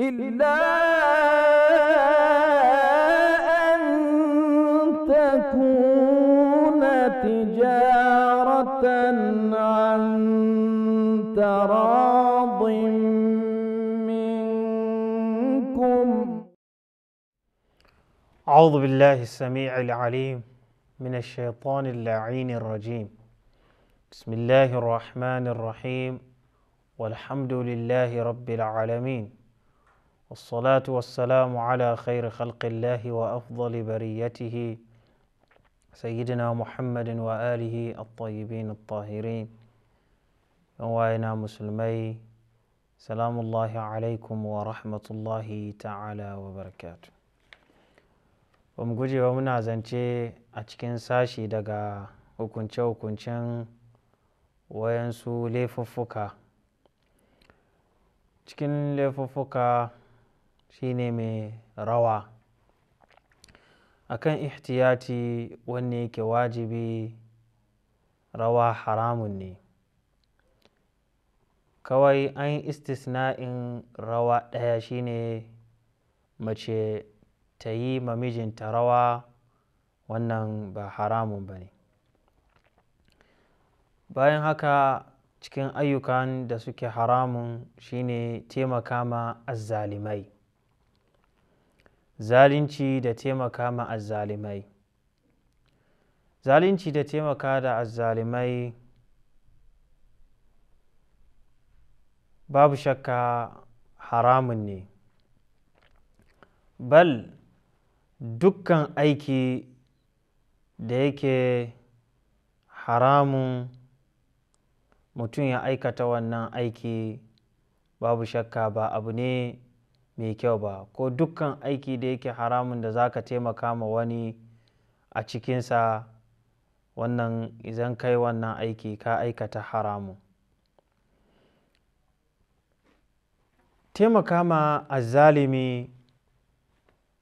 إلا أن تكون تجارة عن تراض منكم. أعوذ بالله السميع العليم من الشيطان اللعين الرجيم. بسم الله الرحمن الرحيم. والحمد لله رب العالمين. والصلاة والسلام على خير خلق الله وأفضل بريته سيدنا محمد وآله الطيبين الطاهرين وإنا مسلمي سلام الله عليكم ورحمة الله تعالى وبركاته ba mu guje ba muna zance a cikin sashi daga hukunce-hukuncen wayansu laifuffuka cikin laifuffuka shine mai rawa. Akan ihtiyati wanne yake wajibi rawa haramun ne. Kawai an yi istisna'in rawa ɗaya shine mace ta yi ma mijinta rawa wannan ba haramun ba ne. Bayan haka cikin ayyukan da suke haramun shine taimaka ma azzalimai. Zalunci da taimaka ma azzalimai zalunci da taimaka da azzalimai babu shakka haramun ne. Bal dukkan aiki da yake haramun mutum ya aikata wannan aiki babu shakka ba abu ne mai kyau ba. Ko dukkan aiki da yake haramun da za ka taimaka ma wani a cikinsa wannan idan kai wannan aiki ka aikata haramun. Taimaka ma azzalimi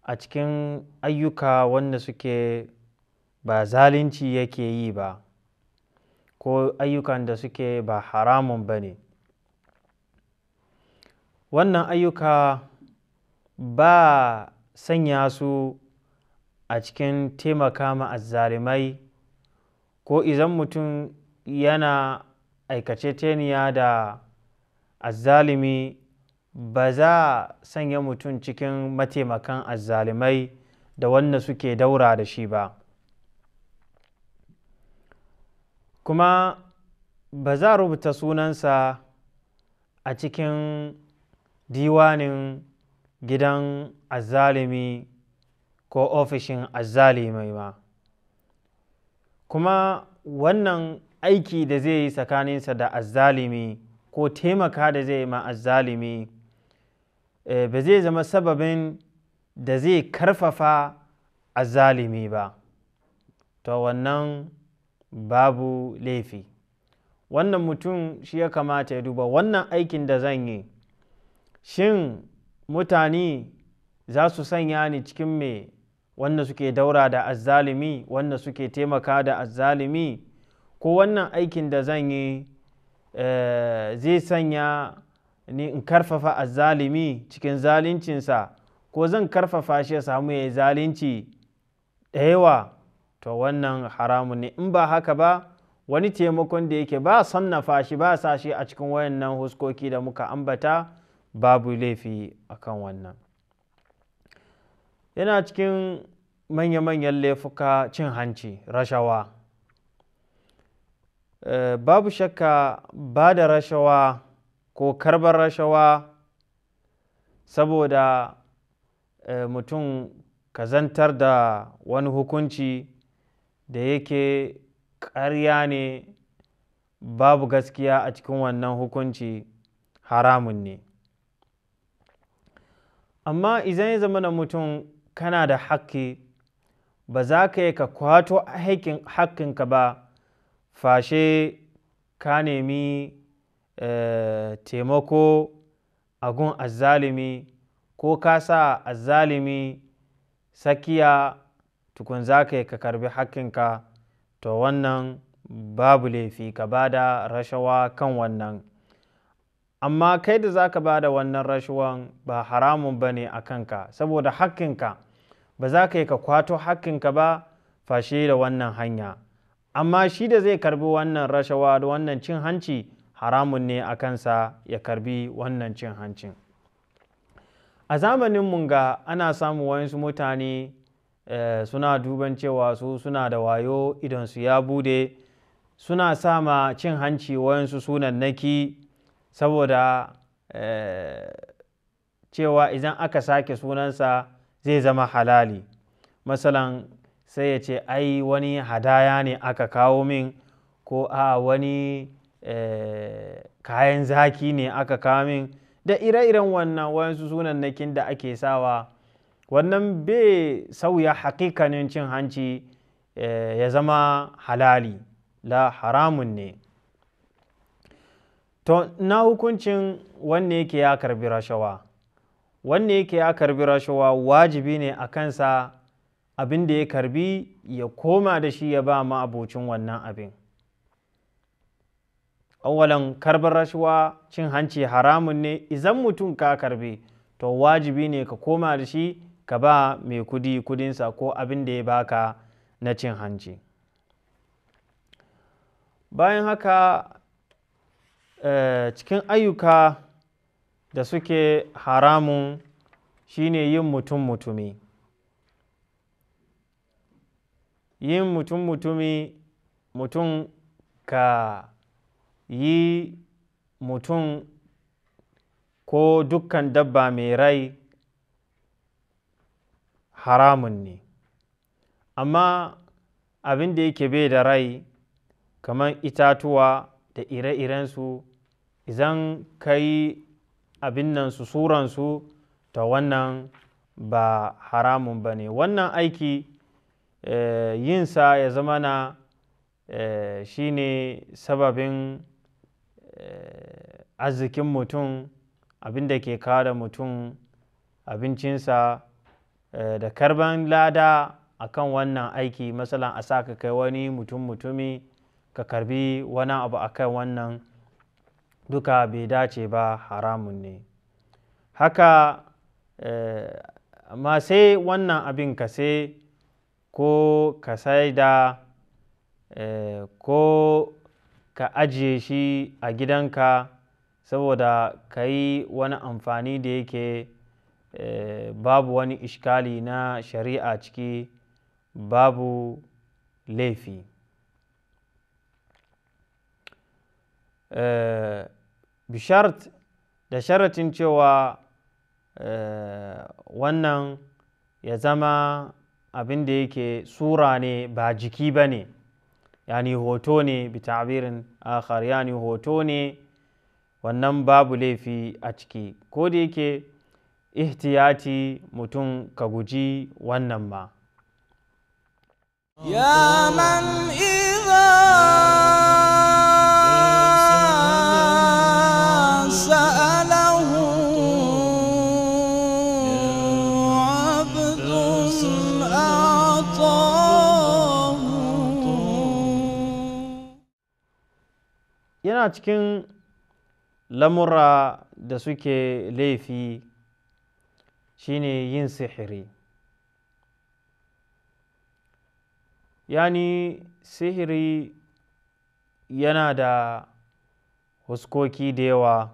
a cikin ayyuka wanda suke ba zalunci yake yi ba ko ayyukan da suke ba haramun ba ne. Wannan ayyuka ba sanya su a cikin taimaka ma azzalimai ko idan mutum yana aikace teniya da azzalimi ba za sanya mutum cikin mataimakan azzalimai da wanda suke daura da shi ba. Kuma ba za rubuta sunansa a cikin diwanin gidan azzalimi ko ofishin azzalimai ma kuma wannan aiki da zai yi tsakaninsa da azzalimi ko taimaka da zai ma azzalimi ba zai zama sababin da zai ƙarfafa azzalimi ba. To wannan babu laifi. Wannan mutum shi ya kamata ya duba wannan aikin da zan yi. Shin mutane za su sanya ni cikin me? Wanda suke daura da azzalimi wanda suke taimaka da azzalimi. Ko wannan aikin da zan yi zai sanya ni in ƙarfafa azzalimi cikin zaluncinsa. Ko zan ƙarfafa shi ya samu ya yi zalunci da yawa to wannan haramun ne. In ba haka ba wani taimakon da yake ba sannafa shi ba sa shi a cikin wayannan huskoki da muka ambata babu laifi akan wannan. Yana cikin manya-manyan laifuka cin hanci rashawa. Babu shakka ba da rashawa ko karɓar rashawa saboda mutum kazantar da wani hukunci da yake ƙarya ne babu gaskiya a cikin wannan hukunci haramun ne. Amma idan ya zama na mutum kana da haƙƙi ba za ka yi ka kwato haƙƙinka ba. Fashe ka nemi taimako a gun azzalimi ko ka sa azzalimi sakiya tukun za ka yi ka karɓi haƙƙinka. To wannan babu laifi ka ba da rashawa kan wannan. Amma kai da za ka ba da wannan rashawan ba haramun ba ne a kanka. Saboda haƙƙinka ba za ka yi ka kwato haƙƙinka ba fashe da wannan hanya. Amma shi da zai karɓi wannan rashawa da wannan cin hanci haramun ne a kansa ya karɓi wannan cin hancin. A zamanin mun ga ana samun wayansu mutane suna duban cewa su suna da wayo idonsu ya buɗe suna sama cin hanci wayansu sunannaki saboda cewa idan aka sake sunansa zai zama halali. Masalan sai ya ce ai wani hadaya ne aka kawo min ko a wani kayan zaki ne aka kawo min. Da ire-iren wannan wayansu sunannakin da ake sawa wannan bai sauya hakikanin cin hanci ya zama halali. La haramun ne. To na hukuncin wanne yake ya karɓi rashawa. Wanne yake ya karɓi rashawa wajibi ne a kansa abin da ya karɓi ya koma da shi ya ba ma abocin wannan abin. Awalan karɓar rashawa cin hanci haramun ne. Idan mutum ka karɓe to wajibi ne ka koma da shi ka ba mai kuɗi kudinsa ko abin da ya baka na cin hanci. Bayan haka cikin ayyuka da suke haramun shine yin mutum mutumi. Yin mutum mutumi mutum ka yi mutum ko dukkan dabba mai rai haramun ne. Amma abin da yake bai da rai kamar itatuwa da ire-irensu idan ka yi abin nan su suransu ta wannan ba haramun ba ne. Wannan aiki yinsa ya zama na shi ne sababin arzikin mutum abin da ke kawo da mutum abincinsa da karɓan lada a kan wannan aiki. Masalan a sa ka kai wani mutum mutumi ka karɓi wani abu a kan wannan duka bai dace ba haramun ne. Haka amma sai wannan abin ka sai ko ka sai da ko ka ajiye shi a gidanka saboda ka yi wani amfani da yake babu wani ishkali na shari'a ciki babu laifi. bishart da sharatin cewa eh, wannan ya zama abin da yake sura ne ba jiki ba ne. Yani hoto ne bi ta'birin akhar. Yani hoto ne wannan babu laifi a ciki. Ko da yake ihtiyati mutum ka guji wannan ma. Ya man yana cikin lamura da suke laifi shine yin sihiri. Yani sihiri yana da huskoki da yawa.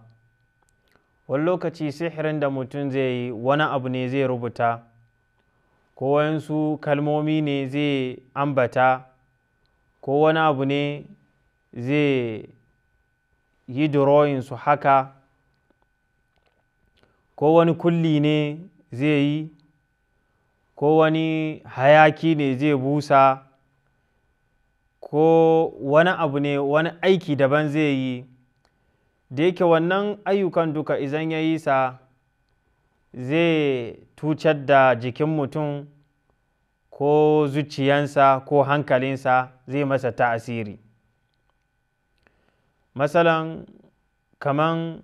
Wani lokaci sihirin da mutum zai yi wani abu ne zai rubuta ko wayansu kalmomi ne zai ambata ko wani abu ne zai yi drawing su haka ko wani kulli ne zai yi ko wani hayaki ne zai busa ko wani abu ne wani aiki daban zai yi. Da yake wannan ayyukan duka izan ya yi sa zai tucar da jikin mutum ko zuciyansa ko hankalinsa zai masa ta'asiri. Masalan kaman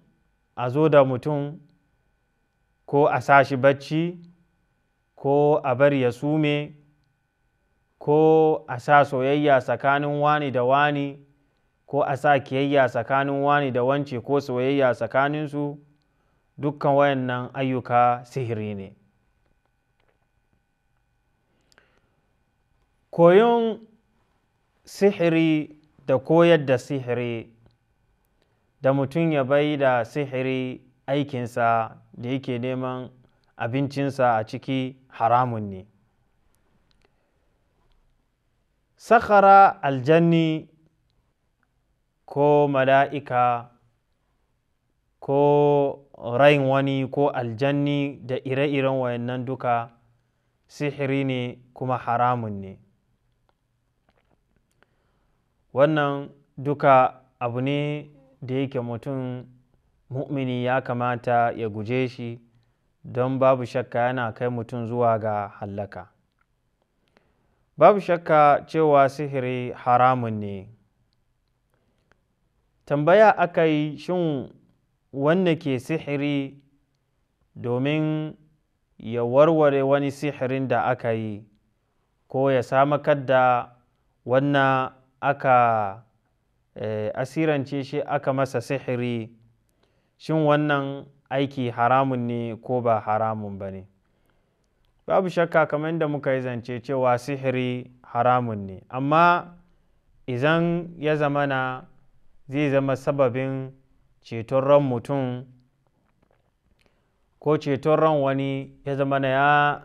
a zo da mutum ko a sa shi bacci ko a bari ya sume ko a sa soyayya tsakanin wani da wani ko a sa kiyayya tsakanin wani da wance ko soyayya tsakaninsu dukkan wayannan ayyuka sihiri ne. Koyon sihiri da koyar da sihiri da mutum ya bai da sihiri aikinsa da yake neman abincinsa a ciki haramun ne. Sakhara aljanni ko mala'ika ko rain wani ko aljanni da ire-iren wayannan duka sihiri ne kuma haramun ne. Wannan duka abu ne da yake mutum mu'mini ya kamata ya guje shi don babu shakka yana kai mutum zuwa ga hallaka. Babu shakka cewa sihiri haramun ne. Tambaya aka yi shin wanda ke sihiri domin ya warware wani sihirin da aka yi ko ya samakar da wannan aka asirance shi aka masa sihiri. Shin wannan aiki haramun ne ko ba haramun ba ne? Babu shakka kamar yadda muka yi zance cewa sihiri haramun ne. Amma idan ya zamana zai zama sababin ceton ran mutum ko ceton ran wani ya zamana ya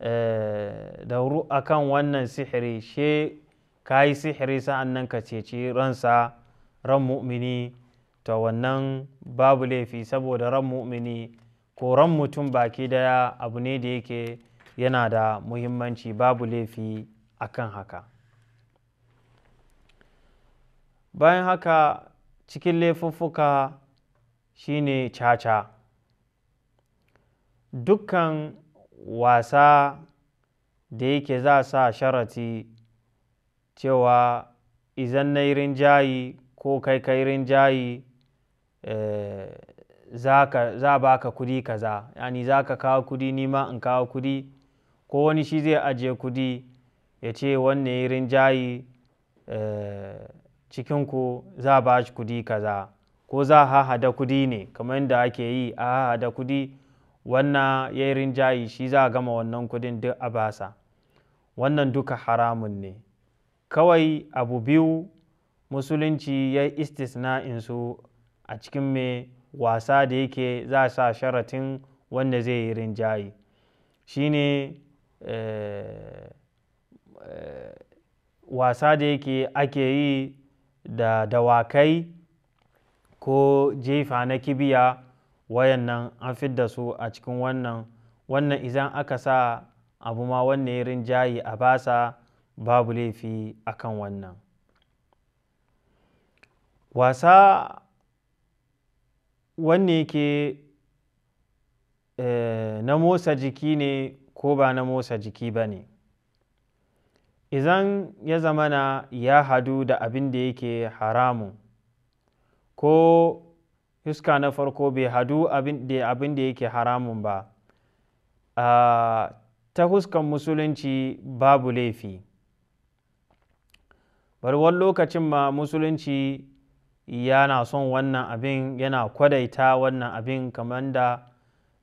eh, dauru akan wannan sihiri she ka yi sihiri sa'an nan ka ceci ransa ran mu'mini. To wannan babu laifi saboda ran mu'mini ko ran mutum baki ɗaya abu ne da yake yana da muhimmanci babu laifi akan haka. Bayan haka cikin laifuffuka shine caca. Dukkan wasa da yake za sa sharati cewa izan na yi rinjayi ko kai kai rinjayi eh, za ba ka kuɗi kaza. Yani za ka kawo kuɗi nima in kawo kuɗi. Ko wani shi zai ajiye kuɗi ya ce wanne yi rinjayi eh, cikinku za ba shi kuɗi kaza. Ko za a hada kuɗi ne kamar yadda ake yi a hada kuɗi wannan ya yi rinjayi shi za a gama wannan kuɗin duk a basa. Wannan duka haramun ne. Kawai abu biyu musulunci ya yi istisna'insu a cikin mai wasa da yake za a sa sharatin wanda zai yi rinjayi shine eh, eh, wasa da yake ake yi da dawakai ko jefa na kibiya wayannan an fidda su a cikin wannan. Wannan idan aka sa abu ma wannan ya rinjayi a basa babu laifi akan wannan. Wasa wanne yake eh, na motsa jiki ne ko ba na motsa jiki ba ne? Idan ya zamana ya hadu da abin da yake haramun ko huska na farko bai hadu da abin da yake haramun ba uh, ta huskan musulunci babu laifi. Bari wani lokacin ma musulunci yana son wannan abin yana kwadaita wannan abin kamar da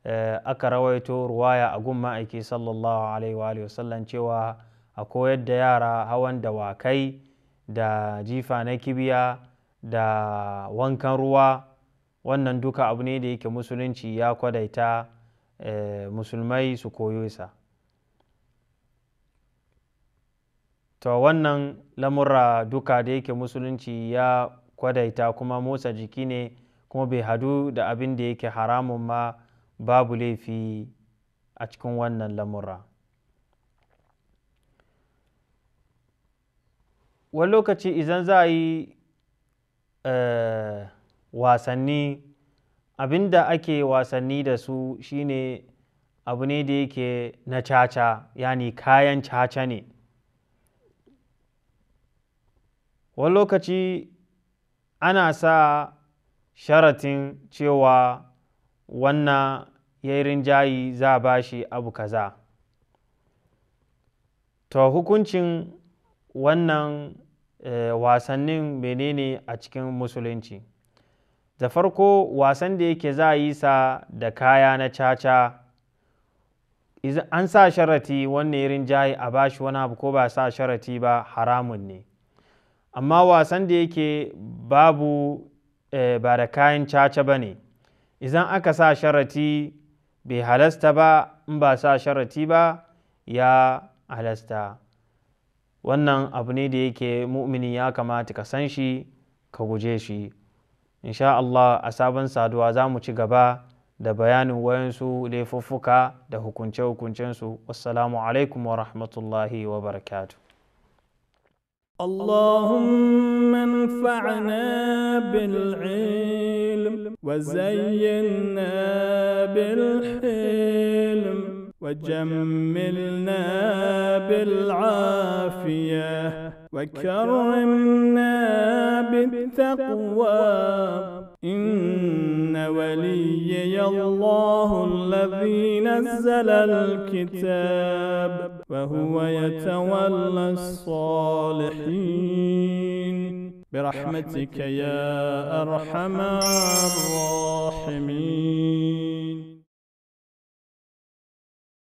eh, aka rawaito ruwaya a gun ma'aiki sallallahu alaihi wa sallam cewa a koyar da yara hawan dawakai da jifa na kibiya da wankan ruwa. Wannan duka abu ne da yake musulunci ya kwadaita eh, musulmai su koyo sa. To wannan lamura duka da yake musulunci ya kwadaita kuma motsa jiki ne kuma bai hadu da abin da yake haramun ma babu laifi a cikin wannan lamura wani lokaci idan za a yi eh, wasanni abin da ake wasanni da su shine abu ne da yake na caca yani kayan caca ne. Wani lokaci ana sa sharatin cewa wannan ya yi rinjayi za a ba shi abu kaza. To hukuncin wannan eh, wasannin menene a cikin musulunci? Da farko wasan da yake za a yi sa da kaya na caca an sa sharati wannan ya rinjaye a bashi wani abu ko ba sa sharati ba haramun ne. Amma wasan da yake babu eh, ba da kayan caca ba ne. Idan aka sa sharati bai halasta ba in ba sa sharati ba ya halasta. Wannan abu ne da yake mu'mini ya kamata ka san shi ka guje shi. Insha Allah a sabon saduwa za mu ci gaba da bayanin wayansu laifuffuka da hukunce-hukuncensu. Wassalamu alaikum wa rahmatullahi wa barakatuh. اللهم انفعنا بالعلم وزينا بالحلم وجملنا بالعافية وكرمنا بالتقوى إن وليي الله الذي نزل الكتاب وهو يتولى الصالحين. برحمتك يا أرحم الراحمين.